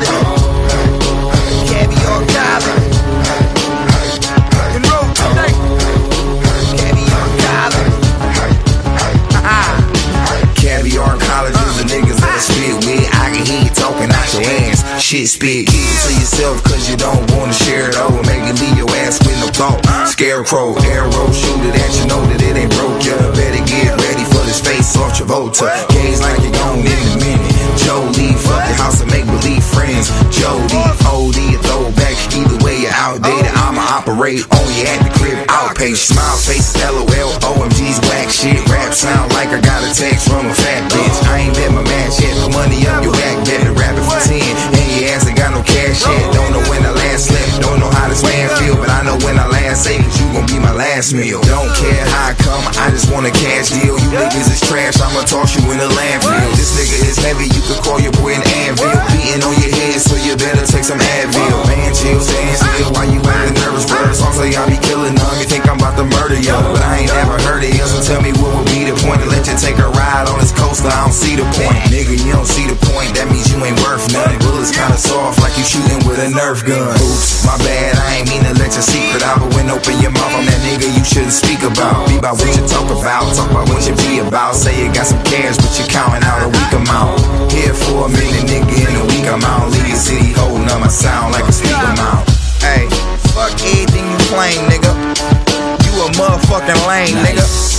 dollar, caviar dollar. Caviar colleges and niggas that spit with I can hear you talking out your ass. Shit spit, keep to yourself cause you don't wanna share it over Make it leave your ass with no thought. Scarecrow, arrow, shoot it at you. Know that it ain't broke. You better get ready for this face off your Gaze like you On oh, you at the crib. Outpatient, smile face, LOL, OMG's whack shit. Rap sound like I got a text from a fat bitch. Last meal. Don't care how I come, I just want a cash deal. You niggas is trash, I'ma toss you in the landfill. This nigga is heavy, you could call your boy an anvil. Beating on your head, so you better take some Advil. Man, chill, stand still while you acting nervous. Words, songs say I be killing them. You think I'm about to murder you, but I ain't never heard of you. So tell me what would be the point to let you take a ride on this coaster? I don't see the point. Nigga, you don't see the point, that means you ain't worth nothing. Bullets kinda soft, like you shooting with a Nerf gun. Oops, my bad, I ain't mean to let your secret out, but when open your mouth, I'm shouldn't speak about. Be about what you talk about, talk about what you be about. Say you got some cash, but you counting out a week amount. Here for a minute, nigga, in a week I'm out. Leave the city holding up my sound like a speaker mount. Hey, fuck anything you claim, nigga. You a motherfucking lame, nigga.